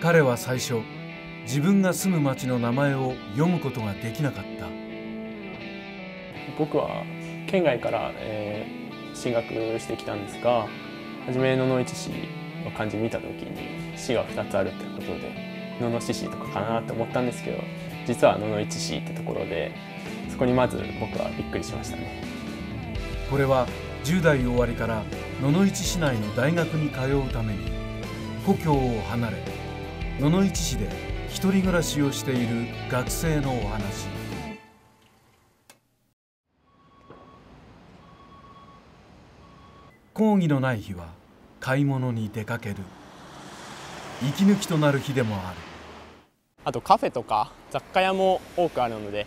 彼は最初自分が住む町の名前を読むことができなかった。僕は県外から、えー、進学してきたんですが初め野々市市の漢字見た時に市が2つあるってことで野々市市とかかなって思ったんですけど実は野々市市ってところでそこにまず僕はびっくりしましたね。これは10代終わりから野々市市内の大学に通うために故郷を離れ野々市市で一人暮らしをしている学生のお話。講義のない日は買い物に出かける。息抜きとなる日でもある。あとカフェとか雑貨屋も多くあるので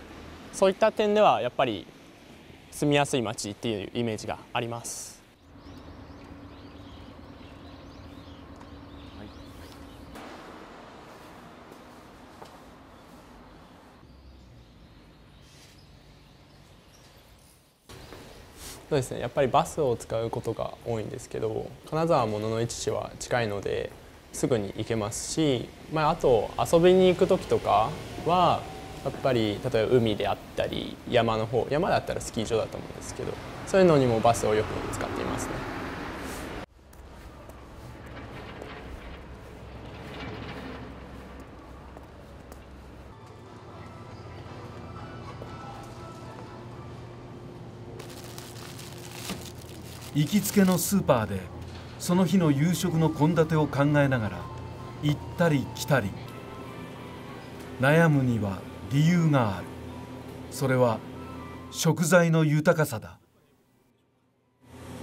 そういった点ではやっぱり住みやすい街っていうイメージがあります。そうですねやっぱりバスを使うことが多いんですけど金沢ものの市市は近いのですぐに行けますし、まあ、あと遊びに行く時とかはやっぱり例えば海であったり山の方山だったらスキー場だと思うんですけどそういうのにもバスをよく使っていますね。行きつけのスーパーでその日の夕食の献立を考えながら行ったり来たり。悩むには理由がある。それは食材の豊かさだ。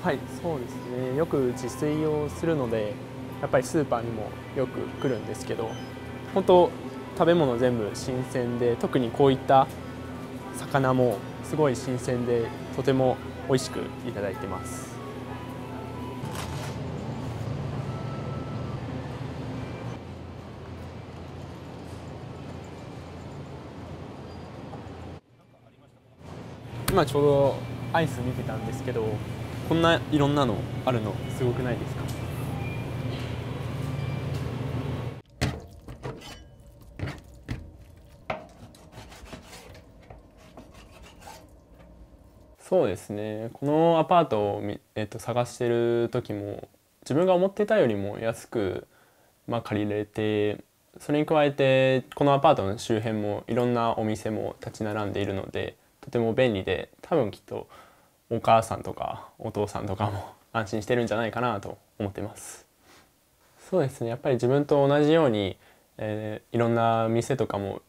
はいそうですね。よく自炊をするのでやっぱりスーパーにもよく来るんですけど本当食べ物全部新鮮で特にこういった魚もすごい新鮮でとても美味しくいただいてます。今ちょうどアイス見てたんですけどこんないろんなのあるの？すごくないですか？そうですね。このアパートを、えっと、探してる時も自分が思ってたよりも安く、まあ、借りれてそれに加えてこのアパートの周辺もいろんなお店も立ち並んでいるのでとても便利で多分きっとお母さんとかお父さんとかも安心してるんじゃないかなと思ってます。そうですね。やっぱり自分と同じように、えー、いろんな店とかも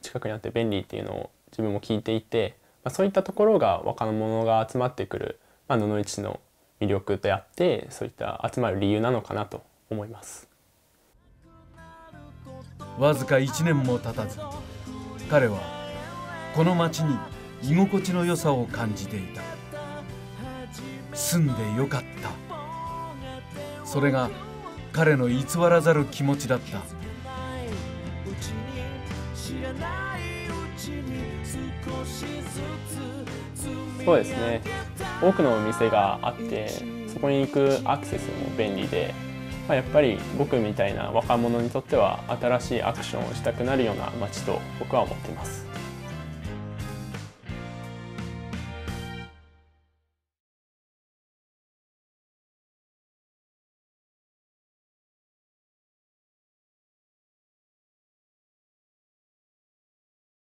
近くにあって便利っていうのを自分も聞いていて、まあ、そういったところが若者が集まってくる、まあ、野々市の魅力であってそういった集まる理由なのかなと思います。わずか1年も経たず彼はこの町に居心地の良さを感じていた。住んでよかった。それが彼の偽らざる気持ちだった。そうですね。多くのお店があってそこに行くアクセスも便利で、まあ、やっぱり僕みたいな若者にとっては新しいアクションをしたくなるような街と僕は思っています。